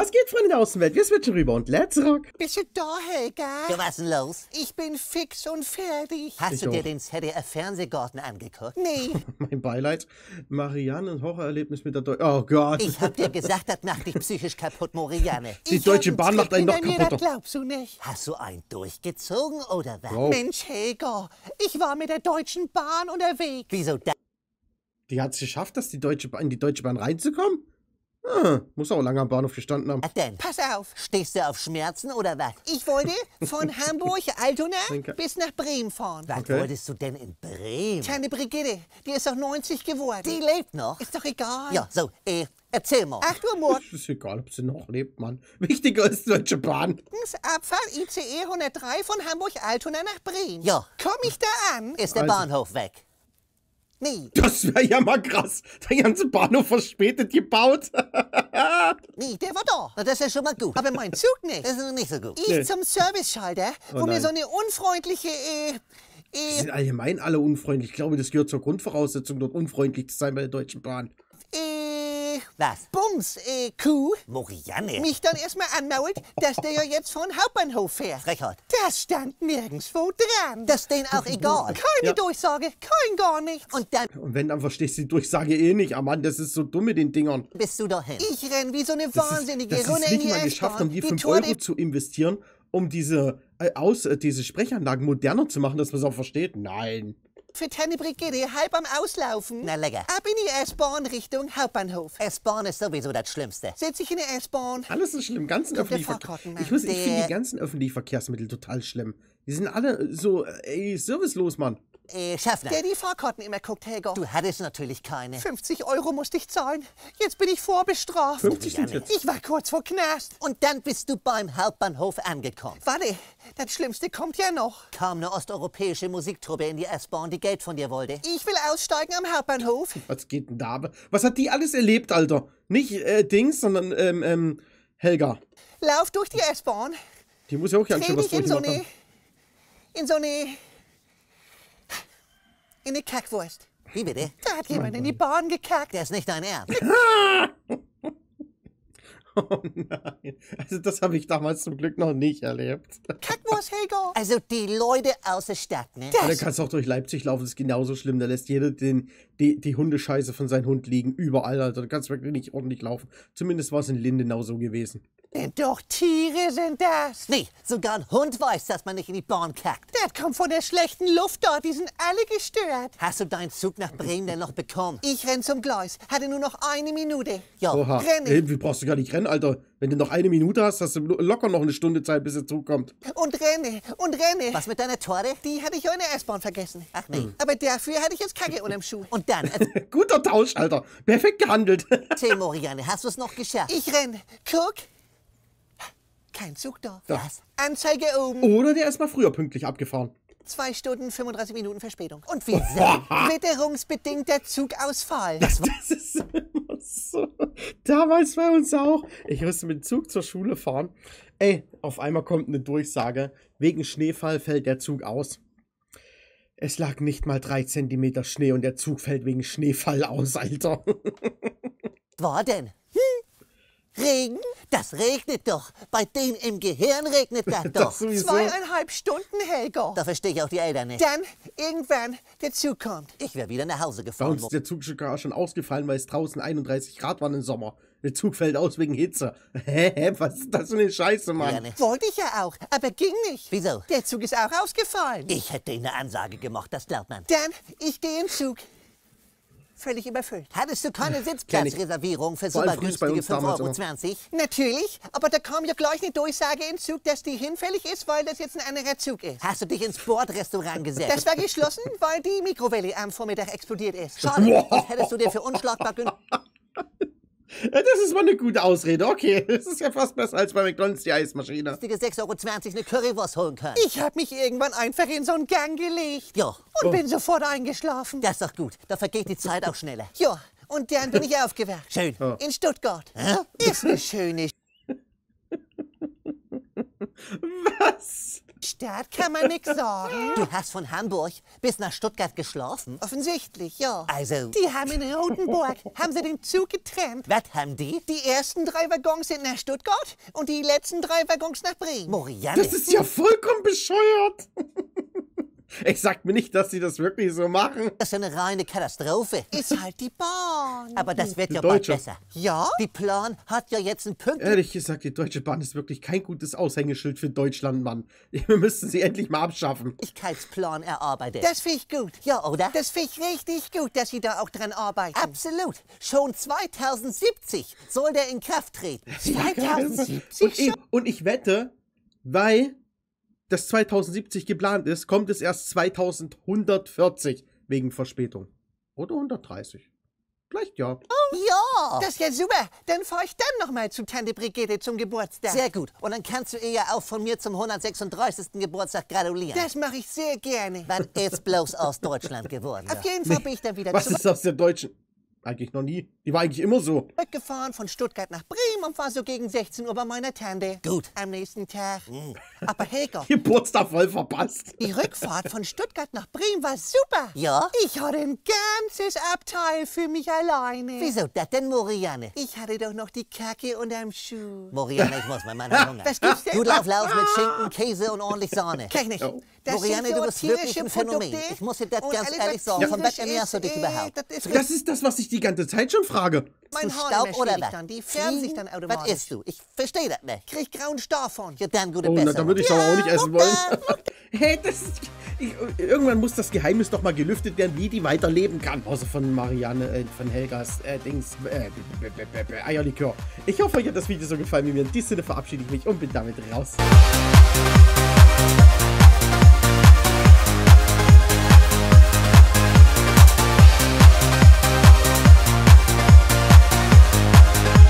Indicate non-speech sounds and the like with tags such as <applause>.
Was geht, Freunde der Außenwelt? Wir switchen rüber und let's rock. Bist du da, Helga? Ja, was denn los? Ich bin fix und fertig. Hast Ich du dir auch. den ZDF-Fernsehgarten angeguckt? Nee, <laughs> <laughs> Mein Beileid. Marianne, ein Horrorerlebnis mit der Deutschen. Oh Gott. Ich hab dir gesagt, das macht dich psychisch <laughs> kaputt, Morianne. Die ich Deutsche Bahn macht einen noch kaputter. Das glaubst du nicht. Hast du einen durchgezogen oder was? Wow. Mensch, Helga, ich war mit der Deutschen Bahn unterwegs. Wieso da? Die hat es geschafft, dass die Deutsche Bahn, in die Deutsche Bahn reinzukommen? Ah, muss auch lange am Bahnhof gestanden haben. Was denn? Pass auf, Stehst du auf Schmerzen oder was? ich wollte von Hamburg, <laughs> Altona, bis nach Bremen fahren. Was Okay. wolltest du denn in Bremen? Tante Brigitte, die ist doch 90 geworden. Die lebt noch. Ist doch egal. Ja, so, äh, erzähl mal. 8 Uhr morgens, <laughs> Ist egal, ob sie noch lebt, Mann. Wichtiger ist Deutsche Bahn. Abfahrt ICE 103 von Hamburg-Altona nach Bremen. Ja. Komm ich da an? Ist der Also- Bahnhof weg? Nee, Das wäre ja mal krass. Der ganze Bahnhof verspätet gebaut. <laughs> nee, der war da. Na, das ist schon mal gut. Aber mein Zug nicht. Das ist nicht so gut. Ich Nee. zum Serviceschalter, wo Oh mir nein. so eine unfreundliche, äh, Die äh, sind allgemein alle unfreundlich. Ich glaube, das gehört zur Grundvoraussetzung, dort unfreundlich zu sein bei der Deutschen Bahn. Was? Bums, äh, Kuh Morianne? mich dann erstmal anmault, dass der ja jetzt von Hauptbahnhof fährt. Frechheit. Das stand nirgendwo dran. Das ist denen auch egal. Keine Ja. Durchsage, kein gar nichts. Und dann Und wenn, dann verstehst du die Durchsage eh nicht. Ah Mann, das ist so dumm mit den Dingern. bist du dahin. ich renn wie so eine Das Wahnsinnige ist, dass nicht die mal geschafft haben, S-Bahn. die 5 Tour de- Euro zu investieren, um diese, äh, aus, äh, diese Sprechanlagen moderner zu machen, dass man es auch versteht. Nein. Für Brigitte halb am Auslaufen. Na, lecker. Ab in die S-Bahn Richtung Hauptbahnhof. S-Bahn ist sowieso das Schlimmste. Sitz ich in der S-Bahn. Alles ist schlimm. Ganzen. Fahrkartenmann. Ich, muss- ich finde die ganzen öffentlichen Verkehrsmittel total schlimm. Die sind alle so, äh, ey, servicelos, Mann. Äh, Schaffner, Der die Fahrkarten immer guckt, Helga. du hattest natürlich keine. 50 Euro musste ich zahlen. Jetzt bin ich vorbestraft. 50 sind jetzt. Ich war kurz vor Knast. Und dann bist du beim Hauptbahnhof angekommen. Warte, das Schlimmste kommt ja noch. Kam eine osteuropäische Musiktruppe in die S-Bahn, die Geld von dir wollte. Ich will aussteigen am Hauptbahnhof. Was geht denn da? Was hat die alles erlebt, Alter? Nicht äh, Dings, sondern ähm, ähm, Helga. Lauf durch die S-Bahn. Die muss ja auch ganz schön was dich in so eine. In so eine. In eine Kackwurst. Wie bitte? Da hat jemand in die Bahn gekackt. Der ist nicht dein Ernst. <laughs> Oh nein. Also das habe ich damals zum Glück noch nicht erlebt. Kackwurst, Helga. Also die Leute aus der Stadt, ne? Da kannst du auch durch Leipzig laufen, das ist genauso schlimm. Da lässt jeder den, die, die Hundescheiße von seinem Hund liegen. Überall, Alter. Da kannst du wirklich nicht ordentlich laufen. Zumindest war es in Lindenau so gewesen. Denn doch Tiere sind das. Nee, sogar ein Hund weiß, dass man nicht in die Bahn kackt. Das kommt von der schlechten Luft dort. Die sind alle gestört. Hast du deinen Zug nach Bremen denn noch bekommen? Ich renn zum Gleis. Hatte nur noch eine Minute. Ja, Oha. Renne. Ey, wie brauchst du gar nicht rennen, Alter? Wenn du noch eine Minute hast, hast du lo- locker noch eine Stunde Zeit, bis er zurückkommt. Und renne und renne. was mit deiner Torte? Die hatte ich in der S-Bahn vergessen. Ach nee. Aber dafür hatte ich jetzt Kacke unterm Schuh. Und dann, äh, <laughs> Guter Tausch, Alter. Perfekt gehandelt. erzähl Morianne, hast du es noch geschafft? Ich renn. Guck. Kein Zug da. Was? Anzeige oben. Oder der ist mal früher pünktlich abgefahren. Zwei Stunden 35 Minuten Verspätung. Und wie? <laughs> Witterungsbedingter Zugausfall. Das ist immer so. Damals bei uns auch. Ich musste mit dem Zug zur Schule fahren. Ey, auf einmal kommt eine Durchsage. Wegen Schneefall fällt der Zug aus. Es lag nicht mal drei Zentimeter Schnee und der Zug fällt wegen Schneefall aus, Alter. <laughs> War denn? Regen. Das regnet doch. Bei denen im Gehirn regnet das <laughs> doch. Das sowieso. Zweieinhalb Stunden, Helga. Da verstehe ich auch die Eltern nicht. Dann irgendwann der Zug kommt. Ich wäre wieder nach Hause Bei gefahren. uns ist der Zug sogar schon ausgefallen, weil es draußen 31 Grad waren im Sommer. Der Zug fällt aus wegen Hitze. <laughs> Hä, was ist das für eine Scheiße, Mann? Morianne. Wollte ich ja auch, aber ging nicht. Wieso? Der Zug ist auch ausgefallen. Ich hätte eine Ansage gemacht, das glaubt man. Dann, ich gehe in Zug. Völlig überfüllt. Hattest du keine Sitzplatzreservierung für super günstige uns damals 5,20 Euro? Natürlich, aber da kam ja gleich eine Durchsage in Zug, dass die hinfällig ist, weil das jetzt ein anderer Zug ist. Hast du dich ins Bordrestaurant gesetzt? Das war geschlossen, weil die Mikrowelle am Vormittag explodiert ist. Schade, das hättest du dir für unschlagbar günstig Das ist mal eine gute Ausrede. Okay, <laughs> das ist ja fast besser als bei McDonalds die Eismaschine. 6,20 Euro eine Currywurst holen können. Ich habe mich irgendwann einfach in so einen Gang gelegt. Ja, Und bin sofort eingeschlafen. das ist doch gut. Da vergeht die Zeit auch schneller. <laughs> Ja, und dann bin ich aufgewacht. Schön. In Stuttgart. Ist eine schöne <laughs> Was? Stadt. Kann man nix sagen. Du hast von Hamburg bis nach Stuttgart geschlafen? Offensichtlich, ja. Also, Die haben in Rotenburg, haben sie den Zug getrennt. was haben die? Die ersten drei Waggons sind nach Stuttgart und die letzten drei Waggons nach Bremen. Morianne. Das ist ja vollkommen bescheuert. <laughs> Ich sag mir nicht, dass sie das wirklich so machen. Das ist eine reine Katastrophe. Ist halt die Bahn. Aber das wird Die ja bald Deutsche. besser. Ja? Die Plan hat ja jetzt einen Punkt. Ehrlich gesagt, die Deutsche Bahn ist wirklich kein gutes Aushängeschild für Deutschland, Mann. <laughs> Wir müssten sie endlich mal abschaffen. Pünktlichkeitsplan erarbeitet. Das finde ich gut. ja, oder? Das finde ich richtig gut, dass Sie da auch dran arbeiten. Absolut. Schon 2070 soll der in Kraft treten. 2070 Und ich, und ich wette, weil das 2070 geplant ist, kommt es erst 2140 wegen Verspätung. Oder 130. Vielleicht ja. Ja. Das ist ja super. Dann fahre ich dann nochmal zu Tante Brigitte zum Geburtstag. Sehr gut. Und dann kannst du ihr ja auch von mir zum 136. Geburtstag gratulieren. Das mache ich sehr gerne. Wann ist bloß aus Deutschland geworden? Auf jeden Fall bin ich dann wieder Was ist aus der Deutschen? Eigentlich noch nie. Die war eigentlich immer so. zurückgefahren von Stuttgart nach Bremen und war so gegen 16 Uhr bei meiner Tante. Gut. Am nächsten Tag. <laughs> Aber Helga, <laughs> Geburtstag voll verpasst. die Rückfahrt von Stuttgart nach Bremen war super. Ja? Ich hatte ein ganzes Abteil für mich alleine. Wieso das denn, Morianne? Ich hatte doch noch die Kacke unterm Schuh. Morianne, ich muss mein Mann hat Hunger. <laughs> Was gibt's denn? Gut Lauf mit Schinken, Käse und ordentlich Sahne. Kann ich nicht. Oh. Das Morianne, du bist wirklich ein Phänomen. Produkte Ich muss dir das ganz ehrlich sagen. Von tierisch ernährst du dich äh, überhaupt? Das ist Das ist das, was ich die ganze Zeit schon frage. mein Staub Haar oder was? dann. Die färben sich dann Was automatisch. isst du? Ich verstehe das nicht. Krieg grauen Star von. Ja, dann gute Oh, na, Besserung. da würde ich aber auch nicht essen wollen. <laughs> hey, das ist, ich, irgendwann muss das Geheimnis doch mal gelüftet werden, wie die weiterleben kann. Außer von Marianne, äh, von Helgas, äh, Dings, äh, b- b- b- b- Eierlikör. Ich hoffe, euch hat das Video so gefallen wie mir. In diesem Sinne verabschiede ich mich und bin damit raus.